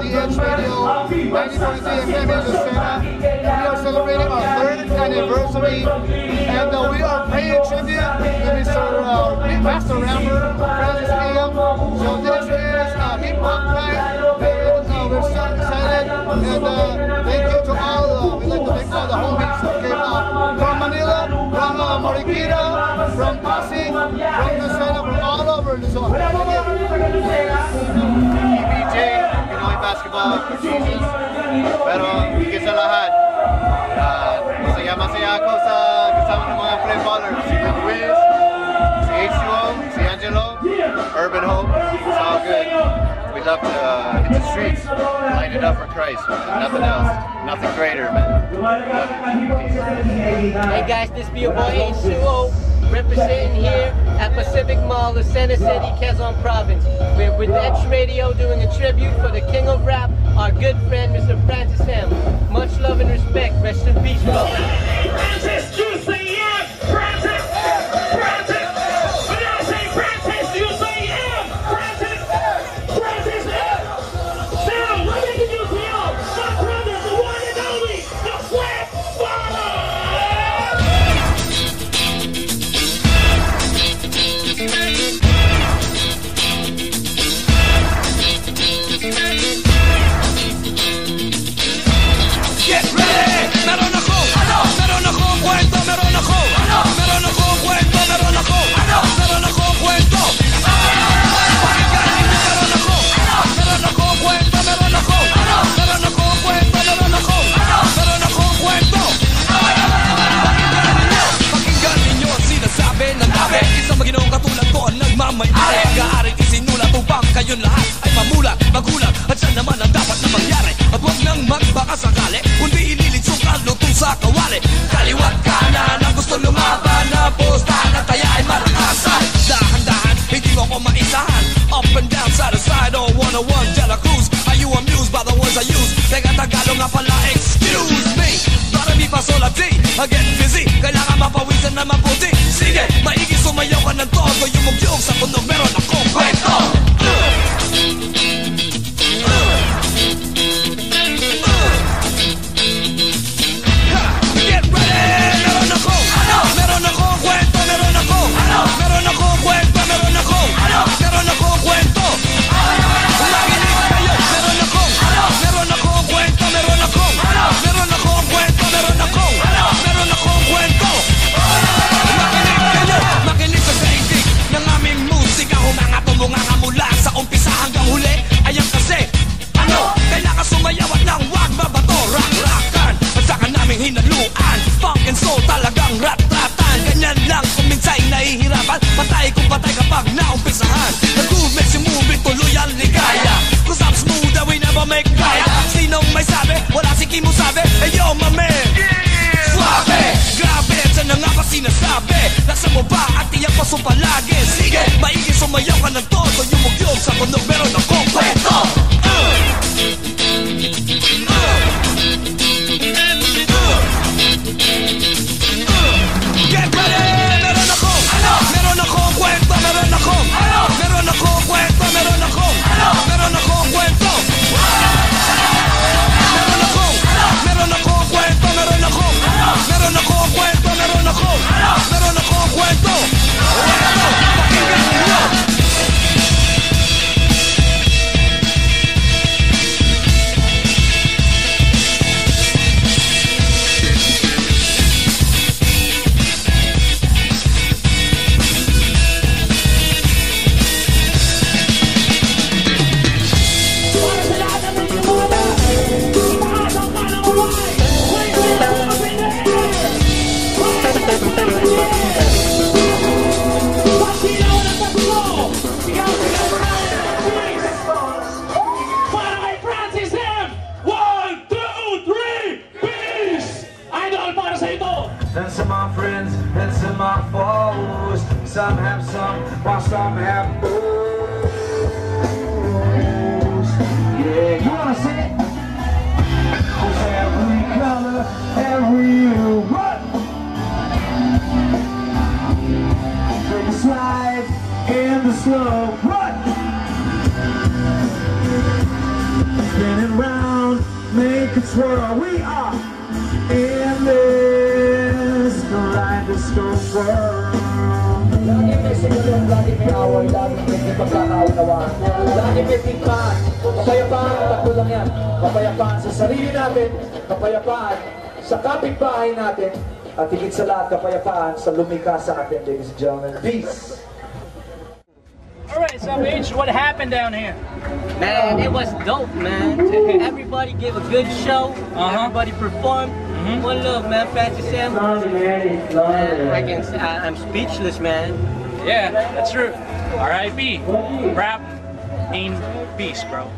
DH Radio 90.3 FM in Lucena. We are celebrating our third anniversary and uh, we are paying tribute to Mr. Uh, Master Rapper, Francis Kim. So this is uh, Hip Hop Night and uh, we're so excited and uh, thank you to all, uh, we'd like to thank all the homies who came out from Manila, from uh, Marikina, from Pasig, from Lucena, from all over Luzon. Jesus. Pero higit sa lahat, uh, masaya-masaya ako sa kasama ng mga Flip Ballaz. Si Luis, si H2O, si Angelo, Urban Hope. It's all good. We love to uh, hit the streets, light it up for Christ. Nothing else. Nothing greater, man. Hey guys, this be your boy H2O representing here at Pacific Mall, Lucena City, Quezon Province. We're with Edge Radio doing a tribute for the king of rap, our good friend Mr. Francis M. Much love and respect. Rest in peace, brother. Ang nagmamayari Pag-aaring isinulat upang kayong lahat ay mamulat, magulat At siya naman ang dapat na mangyari. At huwag nang magbaka sakali Kundi ililitsok ang lutong sa kawali. Kaliwat kanan ang gusto lumaban Na postahan at taya ay marakasan. Dahan-dahan, hindi mo ko maisahan. Up and down, side to side, oh 101 De La Cruz. Are you amused by the words I use? Teka Tagalog nga pala, excuse me. Para mi paso la D, I get busy Kailangan mapawisan na mabuti. Sige, maigi sumayaw ka ng todo Yumugyog sa tunog, meron akong kwento kapag naumpisahan Nag-groove makes you move it tuloy ang ligaya Cause I'm smooth that we never make kaya Sinong may sabi? Wala si Kim sabi Hey yo my man Suave! Grabe! Diyan na nga ba sinasabi? Nasa mo ba at tiyak paso palagi? Sige! Maigi sumayaw ka ng todo Yumugyog sa tunog meron akong kwento Some have some, while some have booze. Yeah, you wanna see it? Every color, every what? Take a slide in the slow what? Spinning and round, make it swirl. We are in this kaleidoscope world. Lagi may lagi may away, lagi may pagkakaunawaan. Lagi may tingkahan. Kapayapaan, tatlo lang yan. Kapayapaan sa sarili natin, kapayapaan sa kapitbahay natin, at higit sa lahat, kapayapaan sa lumikha sa atin, ladies and gentlemen. Peace! All right, so H, what happened down here? Man, it was dope, man. Everybody gave a good show. Uh-huh. Everybody performed. One love, man. Francis Sam. Man, I can, I, I'm speechless, man. Yeah, that's true. R.I.P. Rap in peace, bro.